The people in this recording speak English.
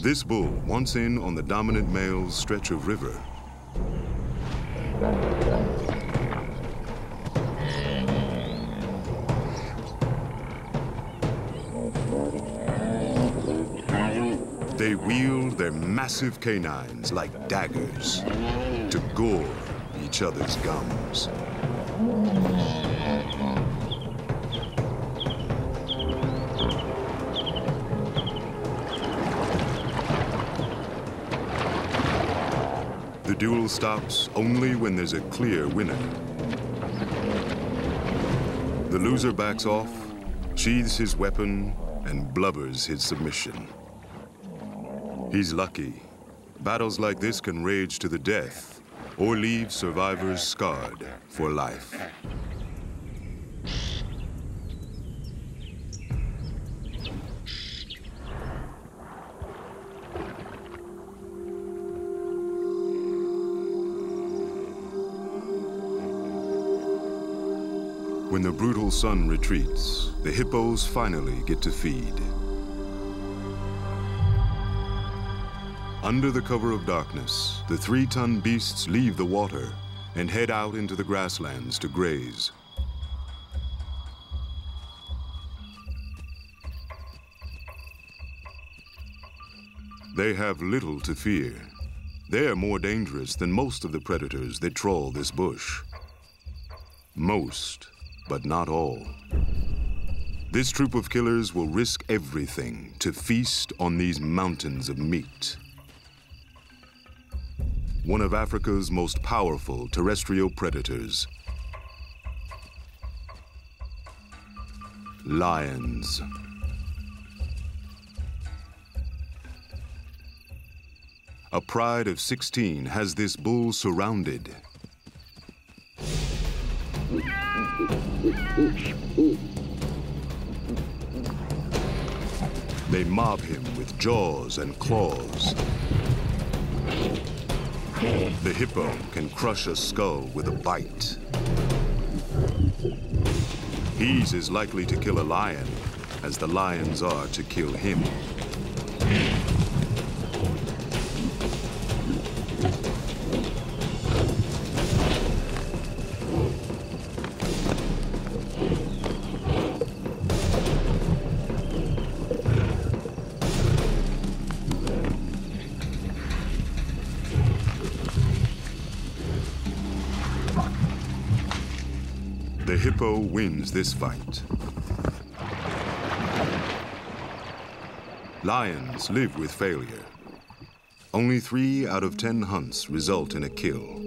This bull wants in on the dominant male's stretch of river. They wield their massive canines like daggers to gore each other's gums. The duel stops only when there's a clear winner. The loser backs off, sheathes his weapon, and blubbers his submission. He's lucky. Battles like this can rage to the death or leave survivors scarred for life. When the brutal sun retreats, the hippos finally get to feed. Under the cover of darkness, the three-ton beasts leave the water and head out into the grasslands to graze. They have little to fear. They're more dangerous than most of the predators that trawl this bush. Most, but not all. This troop of killers will risk everything to feast on these mountains of meat. One of Africa's most powerful terrestrial predators. Lions. A pride of 16 has this bull surrounded. They mob him with jaws and claws. The hippo can crush a skull with a bite. He's as likely to kill a lion as the lions are to kill him. The hippo wins this fight. Lions live with failure. Only three out of ten hunts result in a kill.